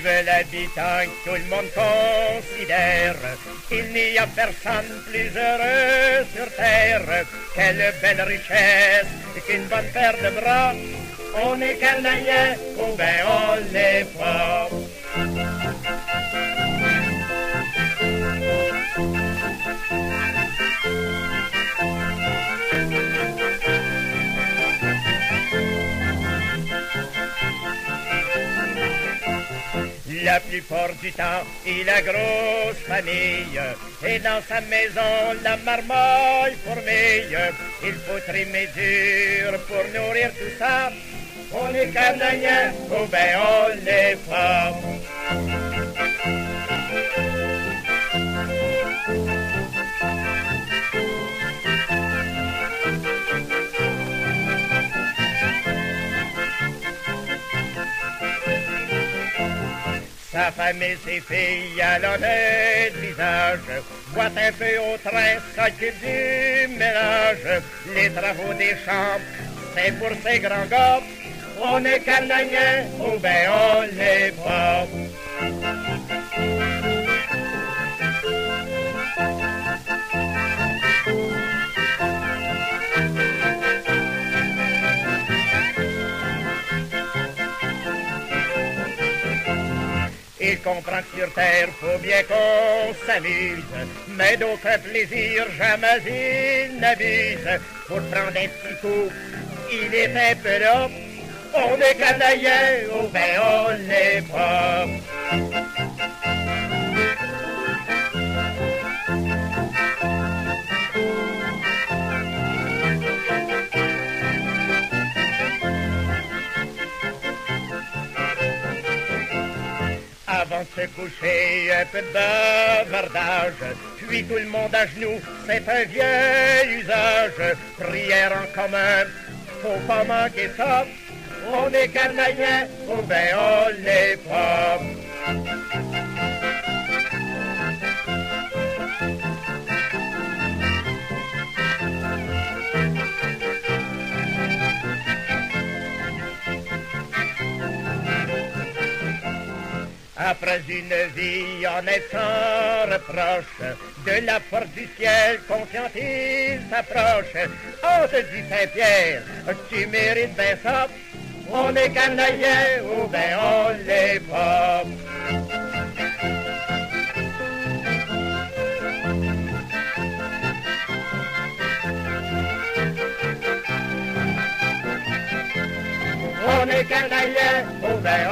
Vive l'habitant que tout le monde considère. Il n'y a personne plus heureux sur terre. Quelle belle richesse qu'une bonne paire de bras. On est canadien ou ben on l'est pas. La plupart du temps, il a grosse famille. Et dans sa maison, la marmaille fourmille. Il faut trimer dur pour nourrir tout ça. On est canadien ou ben on pas. Sa femme et ses filles à l'honnête visage boitent un peu au train, s'occupent du ménage. Les travaux des champs, c'est pour ces grands gars. On est canadien ou ben on l'est pas. Il comprend que sur terre, faut bien qu'on s'amuse, mais d'autres plaisirs jamais il n'abuse. Pour prendre un petit coup, il est un peu. On est canadien ou ben on. Avant de se coucher, un peu de bavardage, puis tout le monde à genoux, c'est un vieil usage. Prière en commun, faut pas manquer ça. On est canadien, ou ben on l'est pas. Après une vie honnête sans reproche, de la porte du ciel confiant il s'approche. On te dit Saint-Pierre, tu mérites bien ça. On est canadien ou ben on l'est pas. On est canadien ou ben